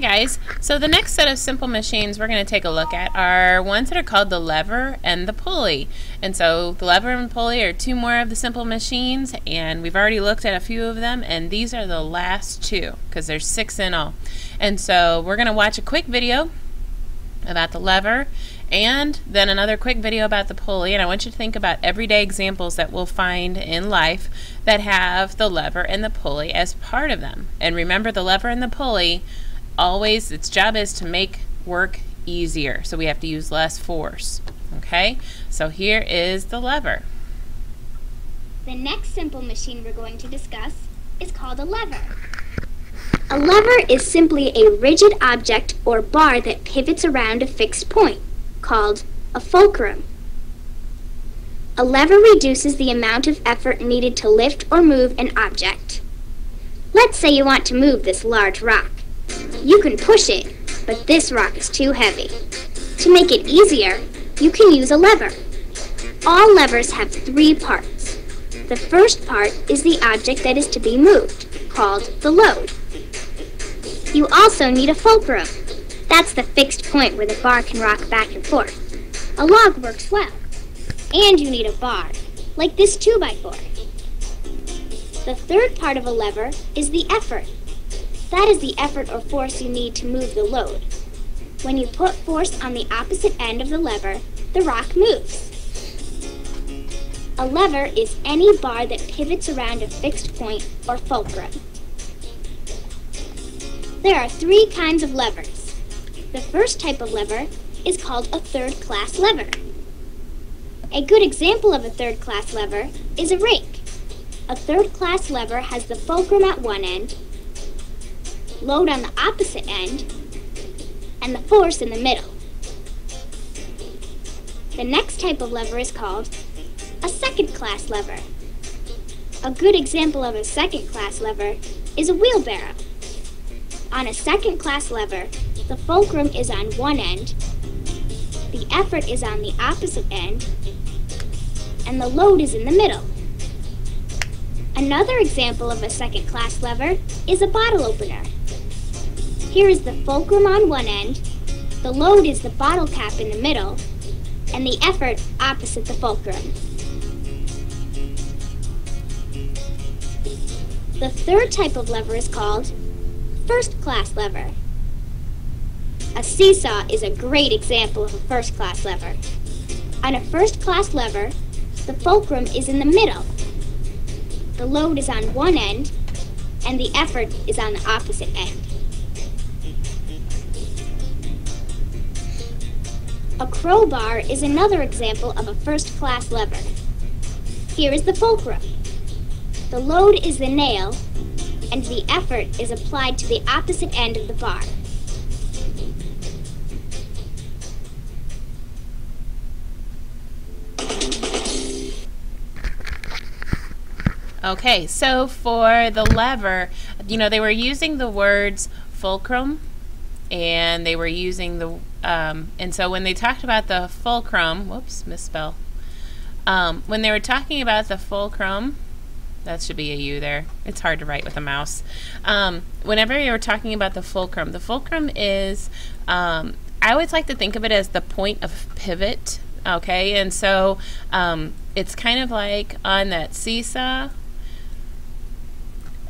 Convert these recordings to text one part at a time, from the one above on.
guys, so the next set of simple machines we're going to take a look at are ones that are called the lever and the pulley. And so the lever and pulley are two more of the simple machines and we've already looked at a few of them and these are the last two because there's six in all. And so we're going to watch a quick video about the lever and then another quick video about the pulley and I want you to think about everyday examples that we'll find in life that have the lever and the pulley as part of them. And remember the lever and the pulley always its job is to make work easier. So we have to use less force. Okay, so here is the lever. The next simple machine we're going to discuss is called a lever. A lever is simply a rigid object or bar that pivots around a fixed point, called a fulcrum. A lever reduces the amount of effort needed to lift or move an object. Let's say you want to move this large rock. You can push it, but this rock is too heavy. To make it easier, you can use a lever. All levers have three parts. The first part is the object that is to be moved, called the load. You also need a fulcrum. That's the fixed point where the bar can rock back and forth. A log works well. And you need a bar, like this 2x4. The third part of a lever is the effort. That is the effort or force you need to move the load. When you put force on the opposite end of the lever, the rock moves. A lever is any bar that pivots around a fixed point or fulcrum. There are three kinds of levers. The first type of lever is called a third-class lever. A good example of a third-class lever is a rake. A third-class lever has the fulcrum at one end load on the opposite end, and the force in the middle. The next type of lever is called a second class lever. A good example of a second class lever is a wheelbarrow. On a second class lever, the fulcrum is on one end, the effort is on the opposite end, and the load is in the middle. Another example of a second class lever is a bottle opener. Here is the fulcrum on one end, the load is the bottle cap in the middle, and the effort opposite the fulcrum. The third type of lever is called first class lever. A seesaw is a great example of a first class lever. On a first class lever, the fulcrum is in the middle. The load is on one end, and the effort is on the opposite end. A crowbar is another example of a first-class lever. Here is the fulcrum. The load is the nail, and the effort is applied to the opposite end of the bar. Okay, so for the lever, you know, they were using the words fulcrum and they were using the um, and so when they talked about the fulcrum whoops misspell um, when they were talking about the fulcrum that should be a U there. It's hard to write with a mouse. Um, whenever you were talking about the fulcrum the fulcrum is um, I always like to think of it as the point of pivot okay? And so um, it's kind of like on that seesaw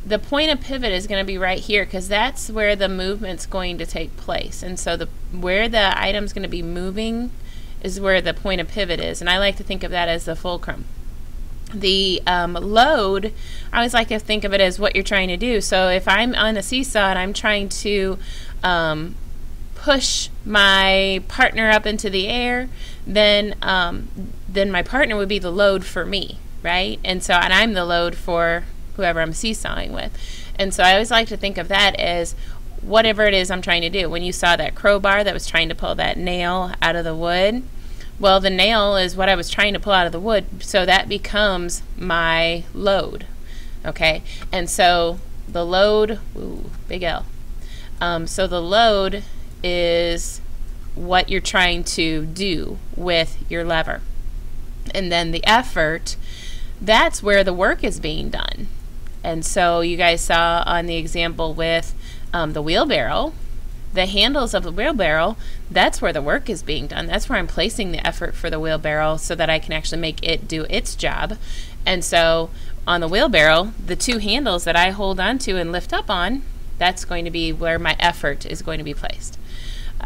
the point of pivot is going to be right here because that's where the movement's going to take place. And so the where the item's going to be moving is where the point of pivot is. And I like to think of that as the fulcrum. The um, load, I always like to think of it as what you're trying to do. So if I'm on a seesaw and I'm trying to um, push my partner up into the air, then um, then my partner would be the load for me, right? And so and I'm the load for whoever I'm seesawing with. And so I always like to think of that as whatever it is I'm trying to do. When you saw that crowbar that was trying to pull that nail out of the wood, well, the nail is what I was trying to pull out of the wood, so that becomes my load. Okay, and so the load, ooh, big L. Um, so the load is what you're trying to do with your lever. And then the effort, that's where the work is being done. And so you guys saw on the example with um, the wheelbarrow, the handles of the wheelbarrow, that's where the work is being done. That's where I'm placing the effort for the wheelbarrow so that I can actually make it do its job. And so on the wheelbarrow, the two handles that I hold onto and lift up on, that's going to be where my effort is going to be placed.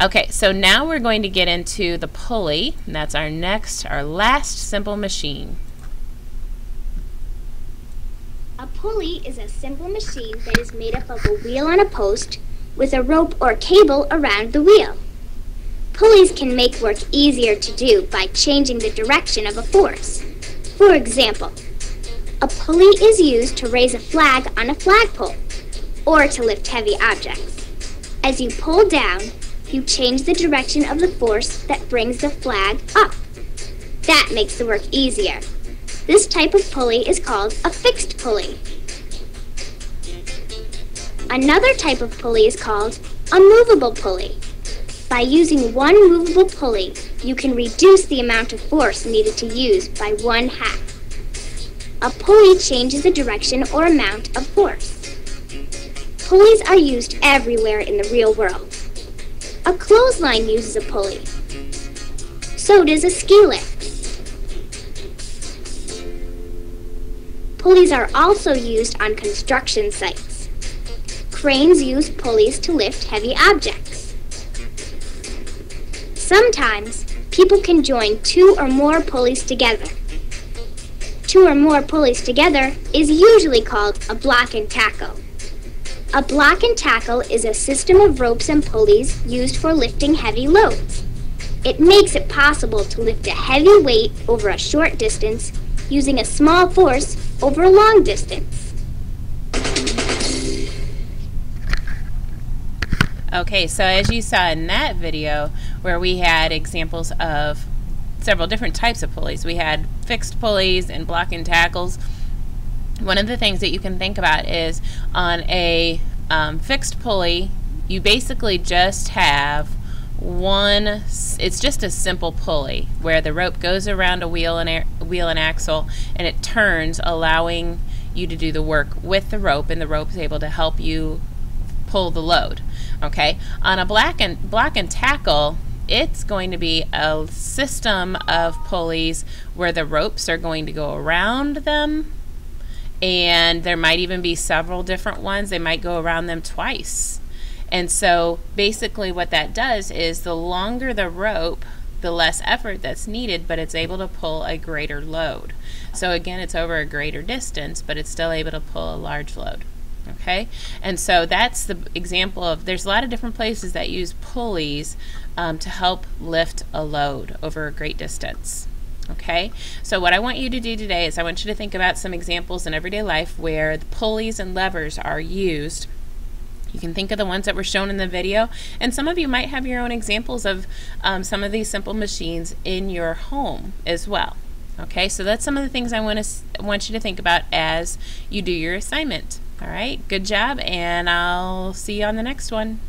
Okay, so now we're going to get into the pulley, and that's our next, our last simple machine. A pulley is a simple machine that is made up of a wheel on a post with a rope or cable around the wheel. Pulleys can make work easier to do by changing the direction of a force. For example, a pulley is used to raise a flag on a flagpole or to lift heavy objects. As you pull down, you change the direction of the force that brings the flag up. That makes the work easier. This type of pulley is called a fixed pulley. Another type of pulley is called a movable pulley. By using one movable pulley, you can reduce the amount of force needed to use by one half. A pulley changes the direction or amount of force. Pulleys are used everywhere in the real world. A clothesline uses a pulley. So does a ski lift. Pulleys are also used on construction sites. Cranes use pulleys to lift heavy objects. Sometimes, people can join two or more pulleys together. Two or more pulleys together is usually called a block and tackle. A block and tackle is a system of ropes and pulleys used for lifting heavy loads. It makes it possible to lift a heavy weight over a short distance using a small force over a long distance. Okay, so as you saw in that video where we had examples of several different types of pulleys, we had fixed pulleys and block and tackles. One of the things that you can think about is on a um, fixed pulley, you basically just have one it's just a simple pulley where the rope goes around a wheel and wheel and axle and it turns allowing you to do the work with the rope and the rope is able to help you pull the load okay? On a black and block and tackle it's going to be a system of pulleys where the ropes are going to go around them and there might even be several different ones. They might go around them twice. And so basically what that does is the longer the rope, the less effort that's needed, but it's able to pull a greater load. So again, it's over a greater distance, but it's still able to pull a large load. Okay, and so that's the example of there's a lot of different places that use pulleys um, to help lift a load over a great distance. Okay, so what I want you to do today is I want you to think about some examples in everyday life where the pulleys and levers are used you can think of the ones that were shown in the video, and some of you might have your own examples of um, some of these simple machines in your home as well. Okay, so that's some of the things I want to want you to think about as you do your assignment. All right, good job, and I'll see you on the next one.